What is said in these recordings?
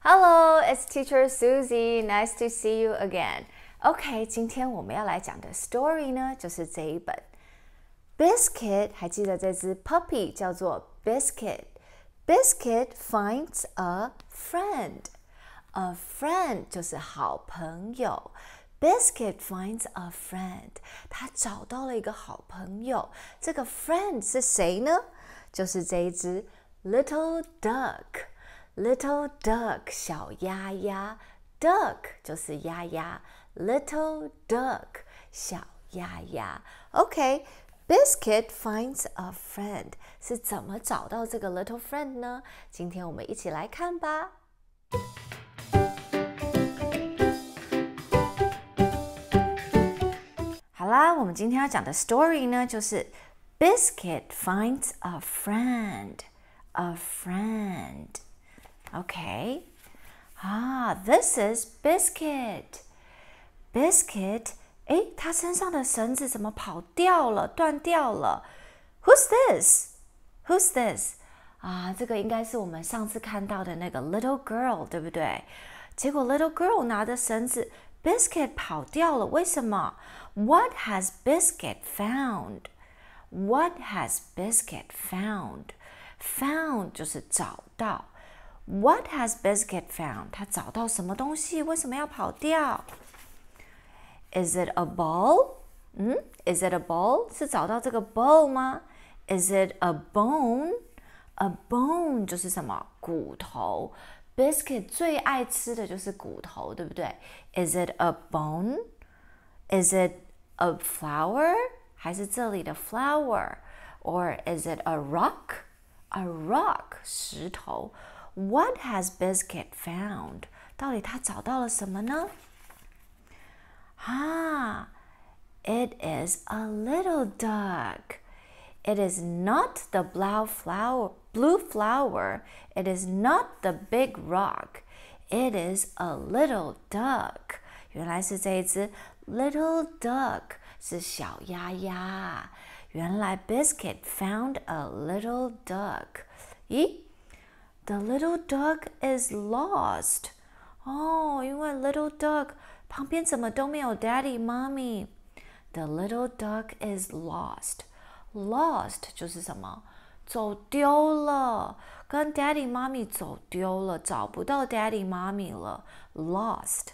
Hello, it's Teacher Susie. Nice to see you again. OK，今天我们要来讲的 story 呢，就是这一本 Biscuit。还记得这只 puppy 叫做 Biscuit。Biscuit finds a friend. A friend 就是好朋友。Biscuit finds a friend，他找到了一个好朋友。这个 friend 是谁呢？就是这一只 little duck。 Little duck 小鸭鸭，duck 就是鸭鸭，little duck 小鸭鸭。OK，Biscuit finds a friend 是怎么找到这个 little friend 呢？今天我们一起来看吧。好啦，我们今天要讲的 story 呢，就是 Biscuit finds a friend，a friend。 OK，啊，This is Biscuit。Biscuit，哎，他身上的绳子怎么跑掉了，断掉了？Who's this？Who's this？啊，这个应该是我们上次看到的那个 little girl，对不对？结果 little girl 拿着绳子，Biscuit 跑掉了，为什么？What has Biscuit found？What has Biscuit found？Found 就是找到。 What has Biscuit found？他找到什么东西？为什么要跑掉？Is it a ball？嗯，Is it a ball？是找到这个 ball 吗？Is it a bone？A bone 就是什么骨头？Biscuit 最爱吃的就是骨头，对不对？Is it a bone？Is it a flower？还是这里的 flower？Or is it a rock？A rock 石头。 what has Biscuit found？到底他找到了什么呢？啊，It is a little duck. It is not the blue flower, blue flower. It is not the big rock. It is a little duck. 原来是这一只 little duck 是小鸭鸭。原来 Biscuit found a little duck. 咦 ？the little duck is lost. 哦，因为 little duck 旁边怎么都没有 daddy mommy。The little duck is lost. Lost 就是什么？走丢了，跟 daddy mommy 走丢了，找不到 daddy mommy 了。Lost.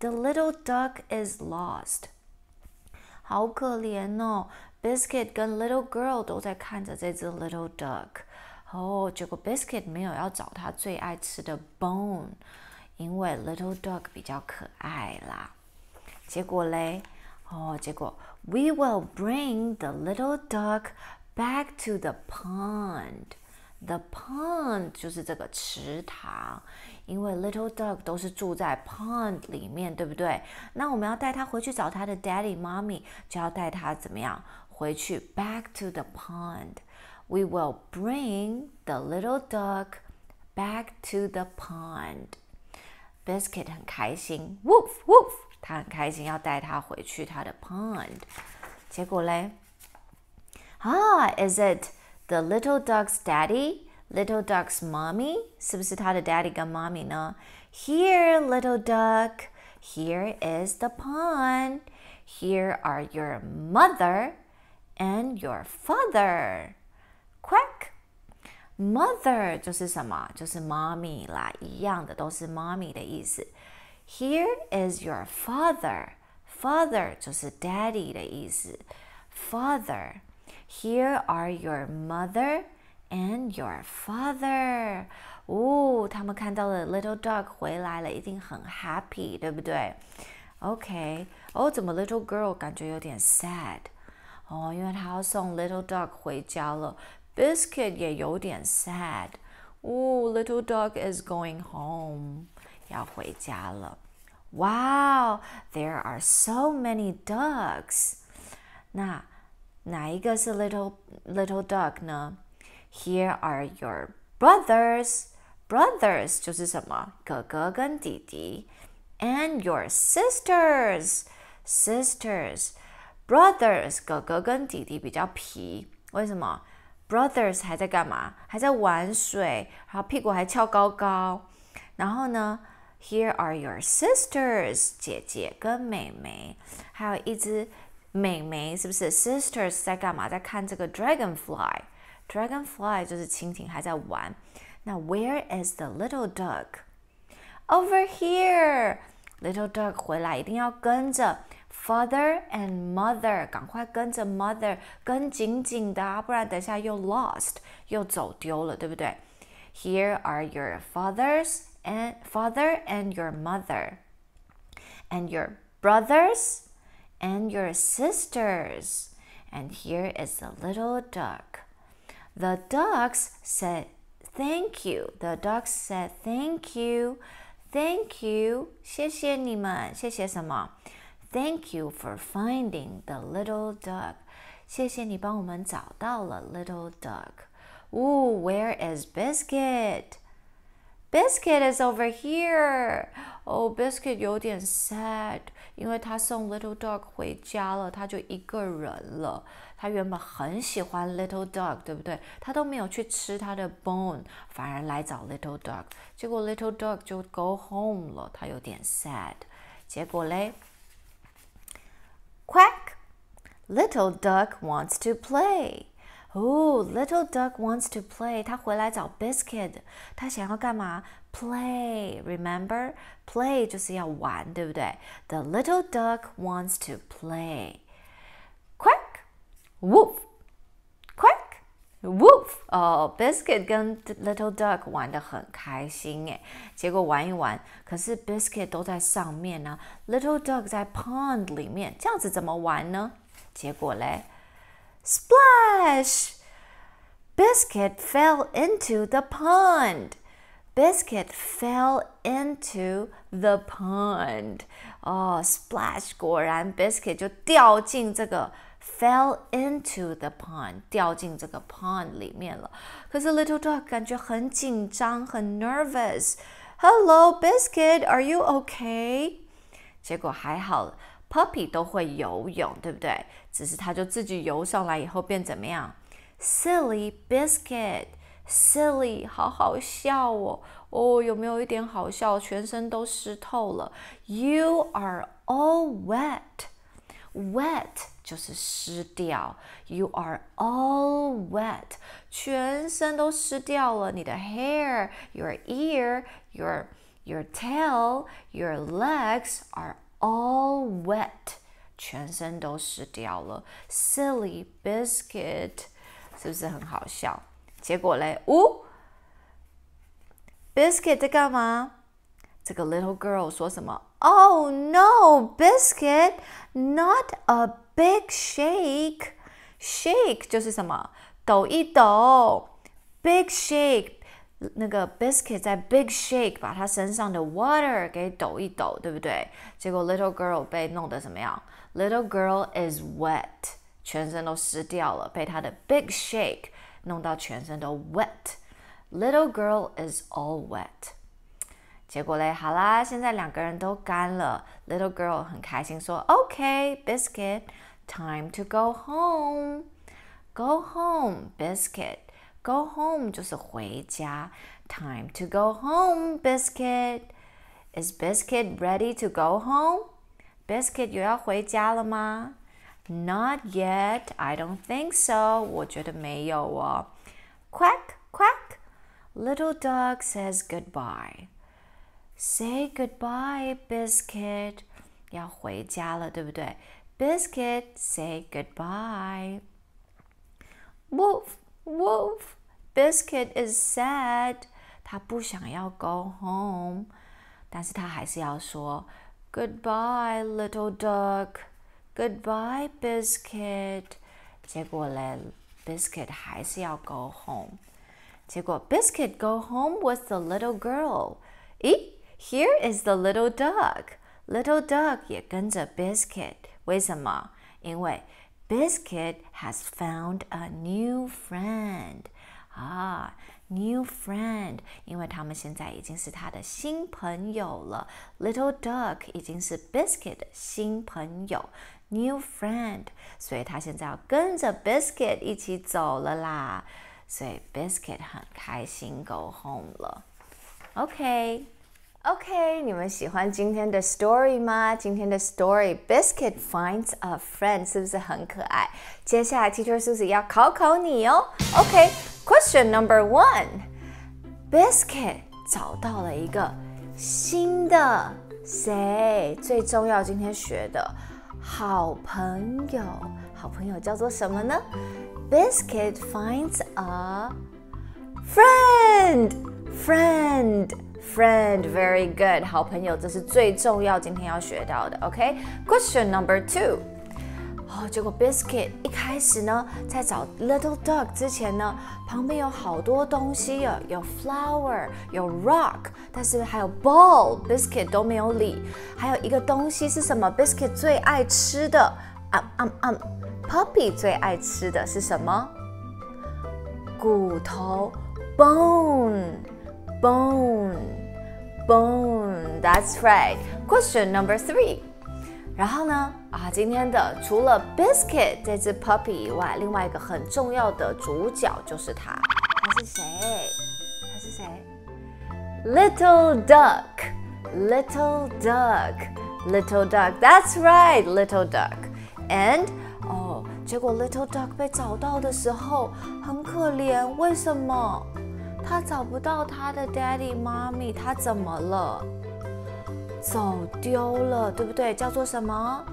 The little duck is lost. 好可怜哦，Biscuit 跟 Little Girl 都在看着这只 Little Duck。 哦，结果 Biscuit 没有要找他最爱吃的 bone，因为 Little Dog 比较可爱啦。结果嘞，哦，结果 We will bring the little duck back to the pond. The pond 就是这个池塘，因为 little duck 都是住在 pond 里面，对不对？那我们要带它回去找它的 daddy、mommy，就要带它怎么样？回去 back to the pond。 we will bring the little duck back to the pond. Biscuit 很开心，woof woof，他很开心要带他回去他的 pond。结果嘞，啊，is it the little duck's daddy? Little duck's mommy 是不是他的 daddy 跟 mommy 呢？Here, little duck. Here is the pond. Here are your mother and your father. Quack，mother 就是什么？就是妈咪啦，一样的都是妈咪的意思。Here is your father，father 就是 daddy 的意思。Father，here are your mother and your father。哦，他们看到了 little dog 回来了，一定很 happy，对不对？OK，哦，怎么 little girl 感觉有点 sad？哦，因为她要送 little dog 回家了。 Biscuit 也有点 sad。哦，Little dog is going home，要回家了。Wow, there are so many ducks。那哪一个是 little little duck 呢？Here are your brothers。Brothers 就是什么？哥哥跟弟弟。And your sisters。Sisters。Brothers 哥哥跟弟弟比较皮，为什么 ？Brothers 还在干嘛？还在玩水，然后屁股还翘高高。 然后呢，Here are your sisters，姐姐跟妹妹，还有一只妹妹，是不是？Sisters 在干嘛？在看这个 dragonfly。Dragonfly 就是蜻蜓，还在玩。那 Where is the little duck？Over here。 Little duck 回来一定要跟着 father and mother，赶快跟着 mother，跟紧紧的啊，不然等下又 lost，又走丢了，对不对？Here are your fathers and father and your mother, and your brothers and your sisters. And here is the little duck. The ducks said, Thank you. The ducks said, Thank you. Thank you. 谢谢你们。谢谢什么？Thank you for finding the little duck. 谢谢你帮我们找到了 little duck. Ooh, where is Biscuit? Biscuit is over here. Oh, Biscuit 有点 sad，因为他送 Little Dog 回家了，他就一个人了。他原本很喜欢 Little Dog，对不对？他都没有去吃他的 bone，反而来找 Little Dog。结果 Little Dog 就 go home 了，他有点 sad。结果嘞，Quack，Little Duck wants to play。 Oh, little duck wants to play. 他回来找 Biscuit，他想要干嘛？Play. Remember, play 就是要玩，对不对？The little duck wants to play. Quack, woof, quack, woof. 哦，Biscuit 跟 little duck 玩的很开心诶。结果玩一玩，可是 Biscuit 都在上面呢，little duck 在 pond 里面，这样子怎么玩呢？结果嘞 ？Splash! Biscuit fell into the pond. Biscuit fell into the pond. 哦，splash！果然，Biscuit 就掉进这个 fell into the pond，掉进这个 pond 里面了。可是 Little Dog 感觉很紧张，很 nervous。Hello, Biscuit, are you okay? 结果还好。 Puppy 都会游泳，对不对？只是它就自己游上来以后变怎么样？Silly biscuit，silly，好好笑哦。哦，有没有一点好笑？全身都湿透了。You are all wet，wet 就是湿掉。You are all wet，全身都湿掉了。你的 hair，your ear，your your tail，your legs are all wet，全身都湿掉了。Silly biscuit，是不是很好笑？结果嘞，呜，biscuit 在干嘛？这个 little girl 说什么？Oh no, biscuit, not a big shake. Shake 就是什么？抖一抖。Big shake 那个 biscuit 在 big shake 把他身上的 water 给抖一抖，对不对？结果 little girl 被弄得怎么样？Little girl is wet，全身都湿掉了，被他的 big shake 弄到全身都 wet。Little girl is all wet。结果嘞，好啦，现在两个人都干了。Little girl 很开心说：“Okay, biscuit, time to go home. Go home, biscuit.” Go home 就是回家。Time to go home, Biscuit. Is Biscuit ready to go home? Biscuit 有要回家了吗？Not yet. I don't think so. 我觉得没有哦。Quack, quack. Little dog says goodbye. Say goodbye, Biscuit. 要回家了，对不对？Biscuit, say goodbye. Wolf. Wolf, Biscuit is sad. 他不想要 go home，但是他还是要说 Goodbye, little duck. Goodbye, Biscuit. 结果嘞，Biscuit 还是要 go home。结果 Biscuit go home with the little girl. 咦，Here is the little duck. Little duck 也跟着 Biscuit。为什么？因为 Biscuit has found a new friend. 啊，new friend，因为他们现在已经是他的新朋友了。Little Duck 已经是 Biscuit 的新朋友，new friend，所以他现在要跟着 Biscuit 一起走了啦。所以 Biscuit 很开心 go home 了。OK。OK，你们喜欢今天的 story 吗？今天的 story Biscuit finds a friend 是不是很可爱？接下来 Teacher Susie 要考考你哦。OK，Question number one，Biscuit 找到了一个新的谁？最重要，今天学的好朋友，好朋友叫做什么呢？Biscuit finds a friend. Friend. Friend, very good. 好朋友，这是最重要，今天要学到的。OK，Question number two. 哦，结果 Biscuit 一开始呢，在找 Little Duck 之前呢，旁边有好多东西啊，有 flower，有 rock，但是还有 ball，Biscuit 都没有理。还有一个东西是什么？Biscuit 最爱吃的啊啊啊！Puppy 最爱吃的是什么？骨头，bone。bone, bone. That's right. Question number three. 然后呢？啊，今天的除了 Biscuit 这只 puppy 以外，另外一个很重要的主角就是他。他是谁？他是谁？Little duck, little duck, little duck. That's right, little duck. And 哦，结果 little duck 被找到的时候很可怜，为什么？ 他找不到他的 daddy、妈咪，他怎么了？走丢了，对不对？叫做什么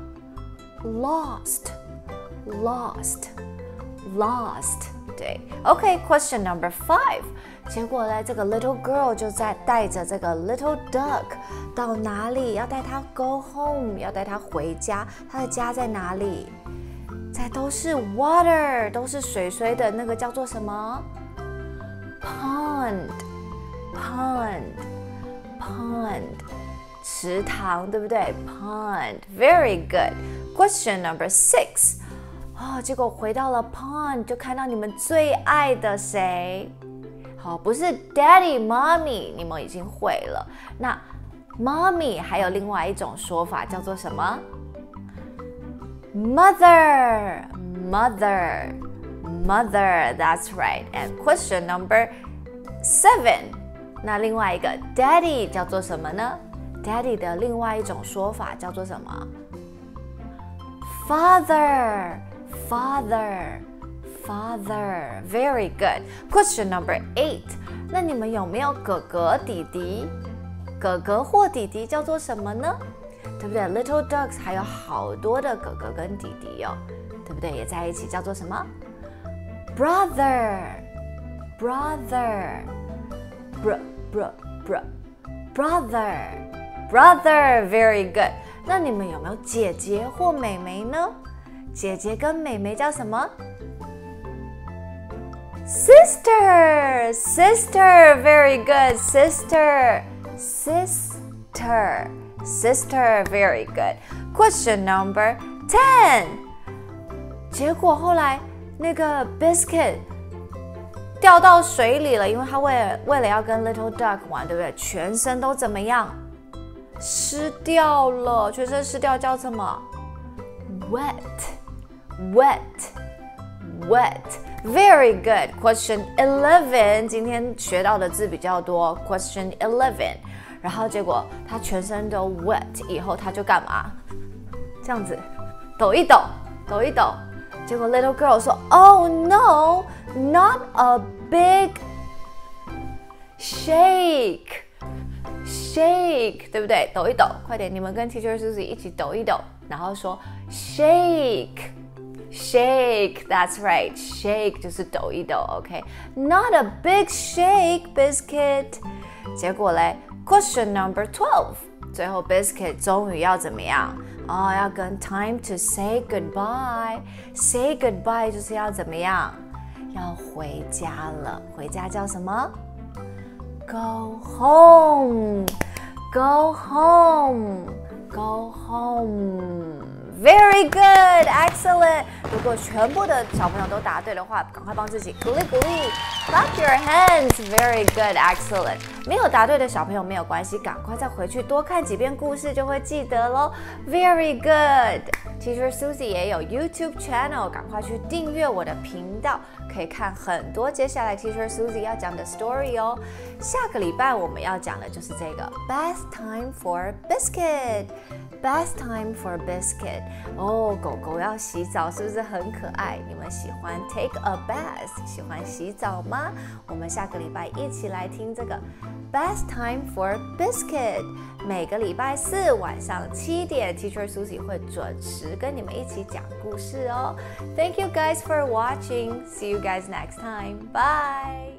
？Lost，lost，lost。对，OK，question number five。结果呢，这个 little girl 就在带着这个 little duck 到哪里？要带他 go home，要带他回家。他的家在哪里？在都是 water，都是水水的那个叫做什么 ？pond pond pond 池塘，对不对？Pond very good. Question number six. 哦，结果回到了 pond 就看到你们最爱的谁？好，不是 Daddy、Mommy，你们已经会了。那 Mommy 还有另外一种说法叫做什么？Mother Mother mother. That's right. And question number seven. 那另外一个 daddy 叫做什么呢？daddy 的另外一种说法叫做什么？father, father, father. Very good. Question number eight. 那你们有没有哥哥弟弟？哥哥或弟弟叫做什么呢？对不对？Little ducks 还有好多的哥哥跟弟弟哦，对不对？也在一起叫做什么 ？brother, brother, br br br brother, brother. Very good. 那你们有没有姐姐或妹妹呢？姐姐跟妹妹叫什么？Sister, sister. Very good. Sister, sister, sister. Very good. Question number ten. 结果后来 那个 biscuit 掉到水里了，因为他为了为了要跟 little duck 玩，对不对？全身都怎么样？湿掉了，全身湿掉叫什么？wet，wet，wet。Very good. Question eleven，今天学到的字比较多。Question eleven，然后结果他全身都 wet，以后他就干嘛？这样子，抖一抖，抖一抖。结果 little girl 说：“Oh no, not a big shake, shake，对不对？抖一抖，快点，你们跟 Teacher Susie 一起抖一抖，然后说 shake, shake. That's right, shake 就是抖一抖，OK？Not a big shake, biscuit。结果嘞，Question number twelve，最后 biscuit 终于要怎么样？” 哦，要跟 time to say goodbye。say goodbye 就是要怎么样？要回家了。回家叫什么？Go home。Go home，go home。Very good, excellent。如果全部的小朋友都答对的话，赶快帮自己鼓励鼓励。Clap your hands. Very good, excellent. 没有答对的小朋友没有关系，赶快再回去多看几遍故事就会记得喽。Very good. Teacher Susie 也有 YouTube channel，赶快去订阅我的频道，可以看很多接下来 Teacher Susie 要讲的 story 哦。下个礼拜我们要讲的就是这个 Best time for biscuit。Best time for biscuit。哦，狗狗要洗澡是不是很可爱？你们喜欢 take a bath，喜欢洗澡吗？我们下个礼拜一起来听这个 Best time for biscuit。每个礼拜四晚上七点，Teacher Susie 会准时跟你们一起讲故事哦。Thank you guys for watching. See you guys next time. Bye.